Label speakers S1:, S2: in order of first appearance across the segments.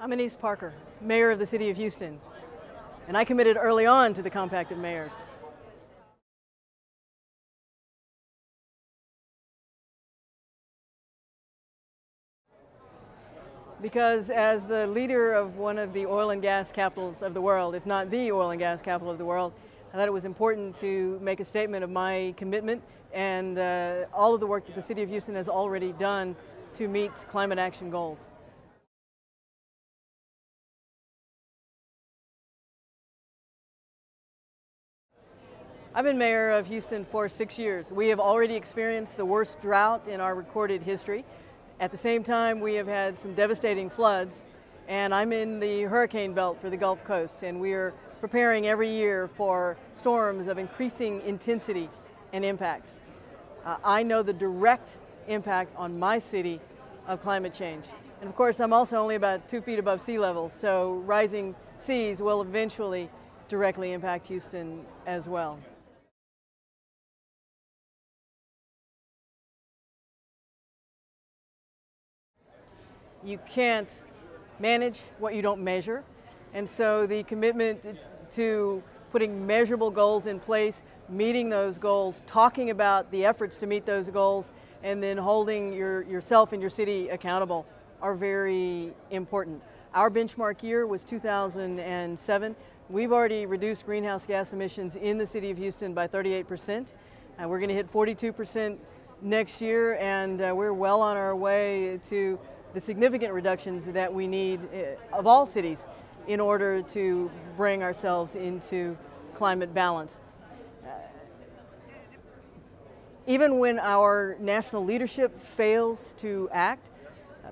S1: I'm Annise Parker, Mayor of the City of Houston, and I committed early on to the Compact of Mayors. Because as the leader of one of the oil and gas capitals of the world, if not the oil and gas capital of the world, I thought it was important to make a statement of my commitment and uh, all of the work that the City of Houston has already done to meet climate action goals. I've been mayor of Houston for six years. We have already experienced the worst drought in our recorded history. At the same time, we have had some devastating floods, and I'm in the hurricane belt for the Gulf Coast, and we are preparing every year for storms of increasing intensity and impact. Uh, I know the direct impact on my city of climate change. And of course, I'm also only about two feet above sea level, so rising seas will eventually directly impact Houston as well. You can't manage what you don't measure. And so the commitment to putting measurable goals in place, meeting those goals, talking about the efforts to meet those goals, and then holding your, yourself and your city accountable are very important. Our benchmark year was 2007. We've already reduced greenhouse gas emissions in the city of Houston by 38%. Uh, we're going to hit 42% next year, and uh, we're well on our way to the significant reductions that we need uh, of all cities in order to bring ourselves into climate balance. Uh, even when our national leadership fails to act,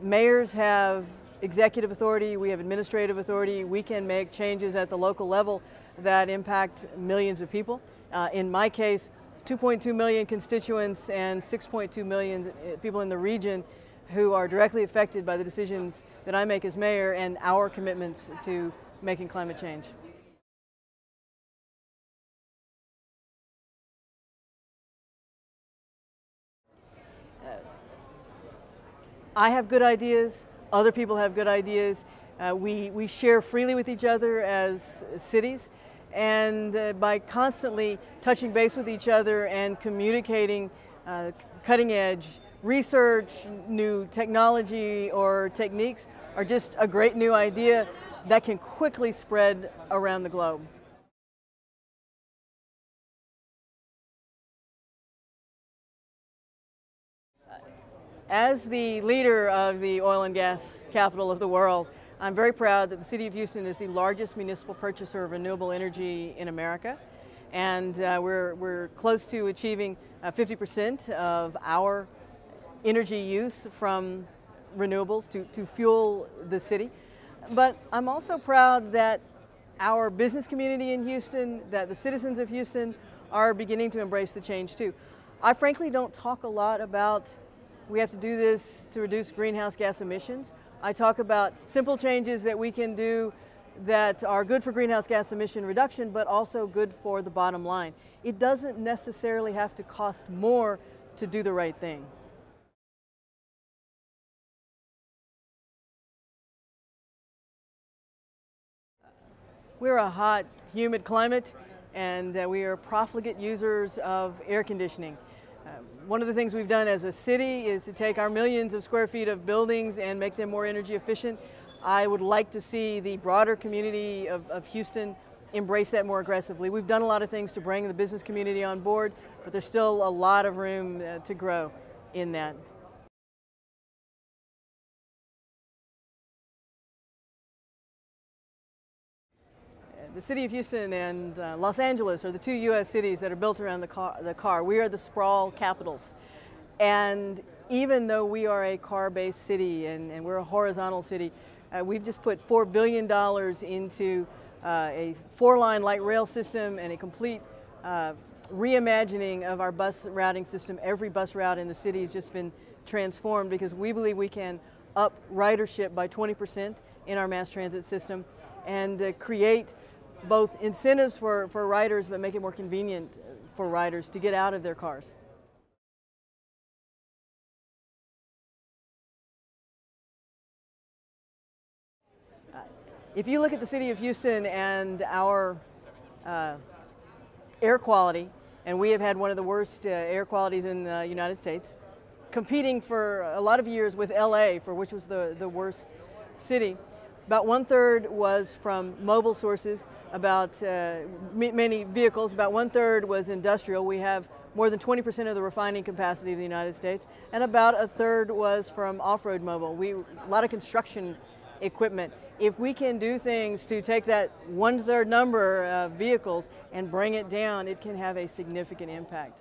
S1: mayors have executive authority, we have administrative authority, we can make changes at the local level that impact millions of people. Uh, in my case, 2.2 million constituents and 6.2 million people in the region who are directly affected by the decisions that I make as mayor and our commitments to making climate change. Uh, I have good ideas, other people have good ideas. Uh, we, we share freely with each other as cities, and uh, by constantly touching base with each other and communicating uh, cutting edge research, new technology or techniques are just a great new idea that can quickly spread around the globe. As the leader of the oil and gas capital of the world, I'm very proud that the City of Houston is the largest municipal purchaser of renewable energy in America. And uh, we're, we're close to achieving 50% uh, of our energy use from renewables to, to fuel the city. But I'm also proud that our business community in Houston, that the citizens of Houston are beginning to embrace the change too. I frankly don't talk a lot about we have to do this to reduce greenhouse gas emissions. I talk about simple changes that we can do that are good for greenhouse gas emission reduction, but also good for the bottom line. It doesn't necessarily have to cost more to do the right thing. We're a hot, humid climate, and uh, we are profligate users of air conditioning. Uh, one of the things we've done as a city is to take our millions of square feet of buildings and make them more energy efficient. I would like to see the broader community of, of Houston embrace that more aggressively. We've done a lot of things to bring the business community on board, but there's still a lot of room uh, to grow in that. The city of Houston and uh, Los Angeles are the two U.S. cities that are built around the car, the car. We are the sprawl capitals. And even though we are a car-based city and, and, we're a horizontal city, uh, we've just put $4 billion into uh, a four-line light rail system and a complete uh, reimagining of our bus routing system. Every bus route in the city has just been transformed because we believe we can up ridership by 20% in our mass transit system and uh, create both incentives for, for riders, but make it more convenient for riders to get out of their cars. If you look at the city of Houston and our uh, air quality, and we have had one of the worst uh, air qualities in the United States, competing for a lot of years with LA, for which was the, the worst city. About one third was from mobile sources, about uh, many vehicles, about one third was industrial. We have more than 20% of the refining capacity of the United States, and about a third was from off-road mobile. We, a lot of construction equipment. If we can do things to take that one third number of vehicles and bring it down, it can have a significant impact.